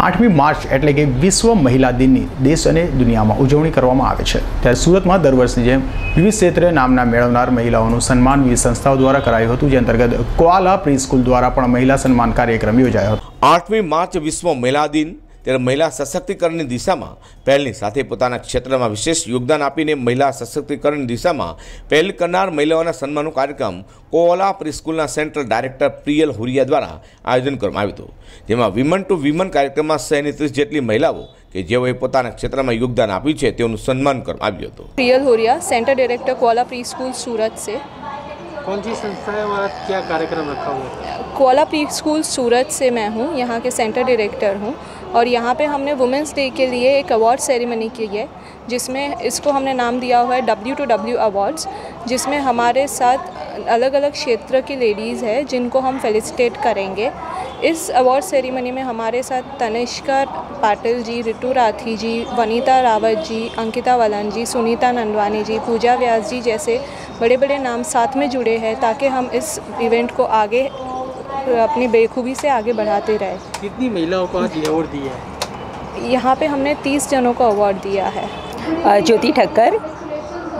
આઠમી માર્ચ એટલે કે વિશ્વ મહિલા દિનની દેશ અને દુનિયામાં ઉજવણી કરવામાં આવે છે. ત્યારે સુરતમાં દર વર્ષની જેમ વિવિધ ક્ષેત્રે નામના મેળવનાર મહિલાઓનું સન્માન વિવિધ સંસ્થાઓ દ્વારા કરાયું હતું, જે અંતર્ગત કોઆલા પ્રી સ્કૂલ દ્વારા પણ મહિલા સન્માન કાર્યક્રમ યોજાયો હતો. આઠમી માર્ચ વિશ્વ મહિલા દિન ત્યારે મહિલા સશક્તિકરણની દિશામાં પહેલની સાથે પોતાના ક્ષેત્રમાં વિશેષ યોગદાન આપીને મહિલા સશક્તિકરણની દિશામાં પહેલ કરનાર મહિલાઓના સન્માનનો કાર્યક્રમ કોઓલા પ્રીસ્કૂલના સેન્ટ્રલ ડાયરેક્ટર પ્રિયલ હુરિયા દ્વારા આયોજન કરવામાં આવ્યું હતું જેમાં વિમન ટુ વિમન કાર્યક્રમમાં સૈની ત્રીસ જેટલી મહિલાઓ કે જેઓએ પોતાના ક્ષેત્રમાં યોગદાન આપ્યું છે તેઓનું સન્માન કરવામાં આવ્યું હતું Priyal Horia centre director Koala preschool Surat से कौन सी संस्था है और क्या कार्यक्रम रखा हुआ है कोला प्री स्कूल सूरत से मैं हूँ यहाँ के सेंटर डायरेक्टर हूँ और यहाँ पे हमने वुमेंस डे के लिए एक अवार्ड सेरेमनी की है, जिसमें इसको हमने नाम दिया हुआ है डब्ल्यू टू डब्ल्यू अवार्ड्स जिसमें हमारे साथ अलग अलग क्षेत्र की लेडीज़ है, जिनको हम फेलिसिटेट करेंगे। इस अवार्ड सेरेमनी में हमारे साथ तनिष्का पाटिल जी, रितु राठी जी, वनीता रावत जी, अंकिता वलन जी, सुनीता नंदवानी जी, पूजा व्यास जी जैसे बड़े बड़े नाम साथ में जुड़े हैं, ताकि हम इस इवेंट को आगे अपनी बेखूबी से आगे बढ़ाते रहें कितनी महिलाओं को आज अवार्ड दिया है यहाँ पे हमने 30 जनों को अवार्ड दिया है અ, જ્યોતિ ઠક્કર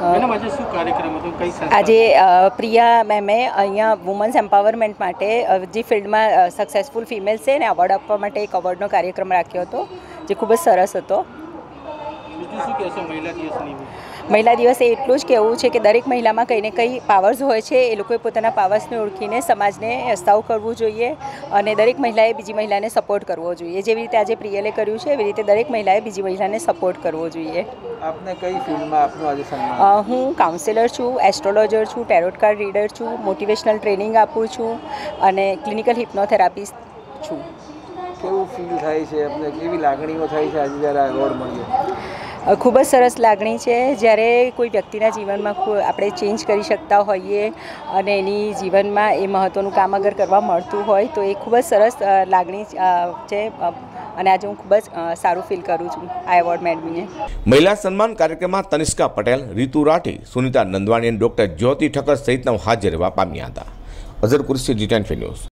મેડમ આજે શું કાર્યક્રમ હતો કઈ સંસ્થા આજે અ, પ્રિયા મેમે અહીંયા વુમન્સ એમ્પાવરમેન્ટ માટે અ, જે ફિલ્ડમાં સક્સેસફુલ ફિમેલ છે એને અવોર્ડ આપવા માટે એક અવોર્ડનો કાર્યક્રમ રાખ્યો હતો જે ખૂબ જ સરસ હતો બીજું શું કહેશો મહિલા દિવસ નિમિત્તે મહિલા દિવસે એટલું જ કહેવું છે કે દરેક મહિલામાં કંઈ ને કંઈ પાવર્સ હોય છે. એ લોકોએ પોતાના પાવર્સને ઓળખીને સમાજને સાવ કરવું જોઈએ અને દરેક મહિલાએ બીજી મહિલાને સપોર્ટ કરવો જોઈએ. જેવી રીતે આજે પ્રિયલે કર્યું છે એવી રીતે દરેક મહિલાએ બીજી મહિલાને સપોર્ટ કરવો જોઈએ. આપને કઈ ફિલ્ડમાં આપનું આજે સન્માન? હું કાઉન્સેલર છું એસ્ટ્રોલોજર છું ટેરોટ કાર્ડ રીડર છું મોટિવેશનલ ટ્રેનિંગ આપું છું અને ક્લિનિકલ હિપ્નોથેરાપિસ્ટ છું. કેવું ફીલ થાય છે? આપને કેવી લાગણીઓ થાય છે? આજે જ્યારે આ એવોર્ડ મળ્યો. ખૂબ જ સરસ લાગણી છે. જ્યારે કોઈ વ્યક્તિના જીવનમાં આપણે ચેન્જ કરી શકતા હોઈએ અને એની જીવનમાં એ મહત્ત્વનું કામ અગર કરવા મળતું હોય, તો એ ખૂબ જ સરસ લાગણી છે અને આજે હું ખૂબ જ સારું ફીલ કરું છું. આ એવોર્ડ મેળવીને મહિલા સન્માન કાર્યક્રમમાં તનિષ્કા પટેલ, રીતુ રાઠી, સુનિતા નંદવાણી અને ડૉક્ટર જ્યોતિ ઠક્કર સહિતના હાજર રહેવા પામ્યા હતા. અઝર કુરસી જી ન્યૂઝ